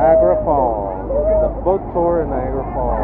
Niagara Falls, the boat tour in Niagara Falls.